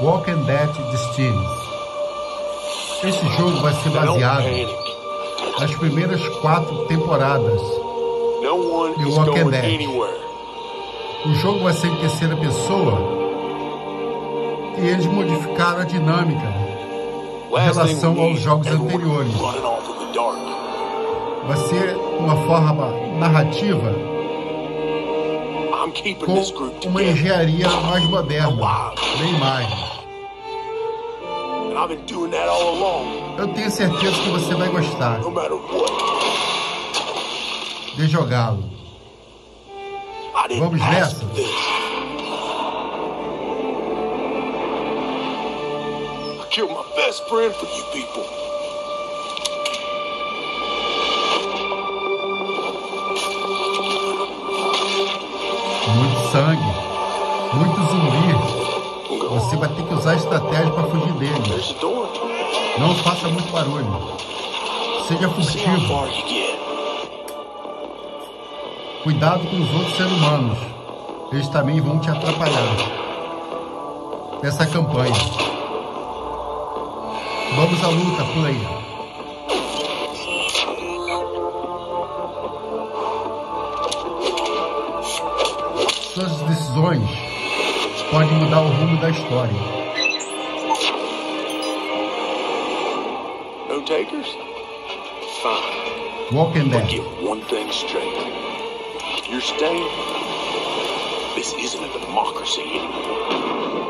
Walking Dead Destinies. Esse jogo vai ser baseado nas primeiras quatro temporadas de Walking Dead. O jogo vai ser em terceira pessoa e eles modificaram a dinâmica em relação aos jogos anteriores. Vai ser uma forma narrativa com uma engenharia mais moderna, bem mais. Eu tenho certeza que você vai gostar de jogá-lo. Vamos nessa? killed my best friend for you people. Sangue, muito zumbi. Você vai ter que usar estratégia para fugir dele. Não faça muito barulho. Seja furtivo. Cuidado com os outros seres humanos. Eles também vão te atrapalhar. Nessa campanha. Vamos à luta, player. Suas decisões podem mudar o rumo da história. No takers? Fine. Walking But Dead. get one thing straight. You're staying. This isn't a democracy anymore.